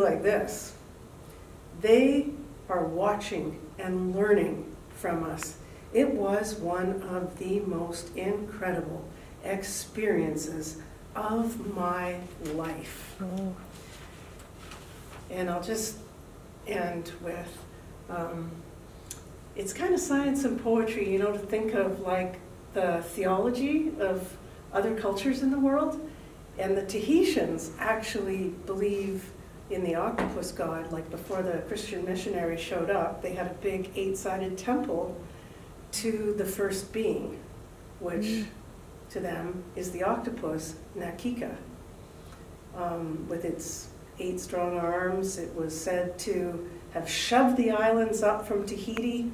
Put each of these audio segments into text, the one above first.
like this. They are watching and learning from us. It was one of the most incredible experiences of my life. Oh. And I'll just end with um, it's kind of science and poetry, you know, to think of like the theology of other cultures in the world. And the Tahitians actually believe in the octopus god. Like before the Christian missionaries showed up, they had a big eight sided temple to the first being, which mm. to them is the octopus, Nakika. Um, with its eight strong arms, it was said to have shoved the islands up from Tahiti,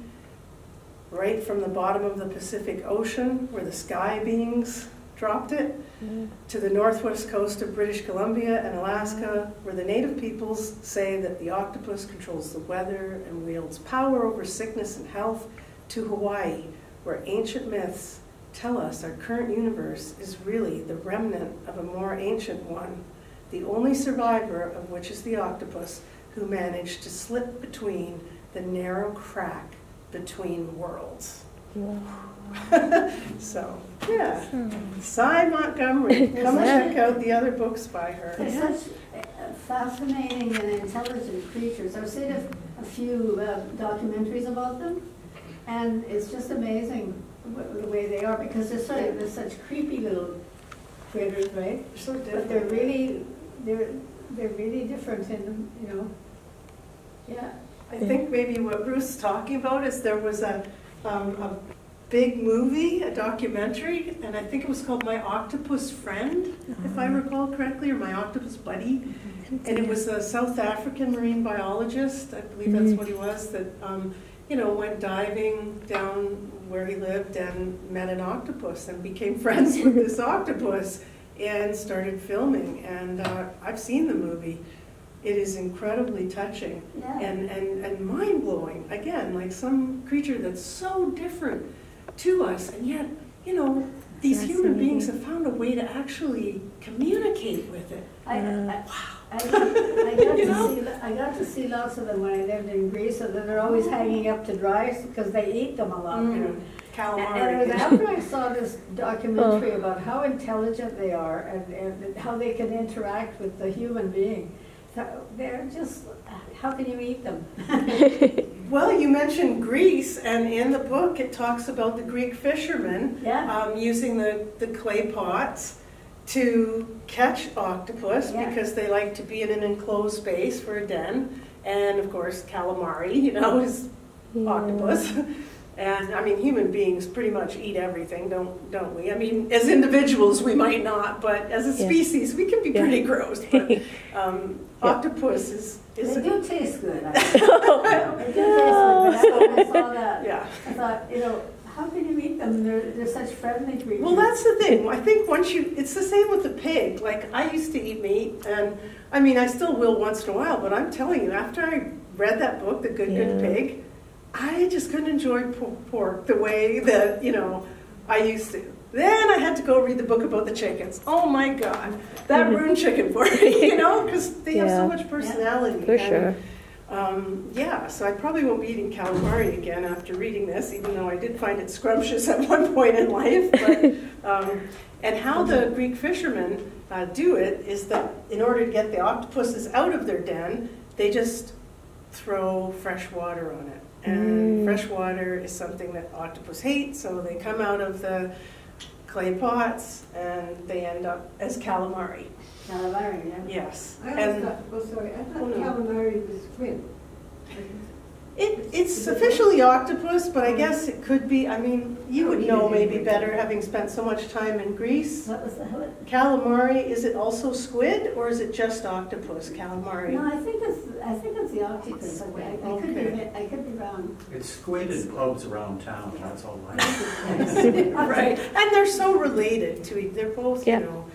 right from the bottom of the Pacific Ocean, where the sky beings dropped it, mm. to the northwest coast of British Columbia and Alaska, where the native peoples say that the octopus controls the weather and wields power over sickness and health, to Hawaii, where ancient myths tell us our current universe is really the remnant of a more ancient one, the only survivor of which is the octopus, who managed to slip between the narrow crack between worlds. so, yeah. Hmm. Sy Montgomery. Come and check out the other books by her. They're such eh, eh, fascinating and intelligent creatures. I've seen a, a few uh, documentaries about them, and it's just amazing the way they are because they're such, they're such creepy little critters, right? They're so different. But they're really, they're, they're really different in, you know, yeah. I think maybe what Bruce is talking about is there was a, um, a big movie, a documentary, and I think it was called My Octopus Friend, if I uh-huh. recall correctly, or My Octopus Buddy. And it was a South African marine biologist, I believe that's mm-hmm. what he was, that um, you know went diving down where he lived and met an octopus and became friends with this octopus and started filming. And uh, I've seen the movie it is incredibly touching yeah. and, and, and mind blowing. Again, like some creature that's so different to us, and yet, you know, these human beings have found a way to actually communicate with it. I, I, wow. I, I, got to see, I got to see lots of them when I lived in Greece, and they're always hanging up to dry because they eat them a lot. Mm. You know. Calamari. And, and it was after I saw this documentary oh. about how intelligent they are and, and how they can interact with the human being they're just, how can you eat them? well, you mentioned Greece, and in the book it talks about the Greek fishermen yeah. um, using the, the clay pots to catch octopus yeah. because they like to be in an enclosed space for a den. And of course, calamari, you know, is yeah. octopus. And I mean, human beings pretty much eat everything, don't don't we? I mean, as individuals, we might not, but as a species, yeah. we can be yeah. pretty gross. But um, yeah. octopus is, is they do taste good. I, they do taste good. I saw that. Yeah. I thought, you know, how can you eat them? They're, they're such friendly creatures. Well, that's the thing. I think once you, it's the same with the pig. Like I used to eat meat, and I mean, I still will once in a while. But I'm telling you, after I read that book, The Good Good Pig I just couldn't enjoy pork the way that, you know, I used to. Then I had to go read the book about the chickens. Oh my God, that ruined chicken for me, you know, because they have so much personality. For and, sure. Um, yeah, so I probably won't be eating calamari again after reading this, even though I did find it scrumptious at one point in life. But, um, and how the Greek fishermen uh, do it is that in order to get the octopuses out of their den, they just throw fresh water on it. And mm. fresh water is something that octopus hate, so they come out of the clay pots and they end up as calamari. Calamari, yeah. Yes. I and, thought, oh sorry, I thought oh, no. calamari was squid. It, it's officially octopus, but I guess it could be, I mean, you would know maybe better having spent so much time in Greece. What was the hell? Calamari, is it also squid or is it just octopus, calamari? No, I think it's, I think it's the octopus. I, I, I I could be wrong. It's squid and pubs around town, that's all I know. right, and they're so related to each, they're both, you know,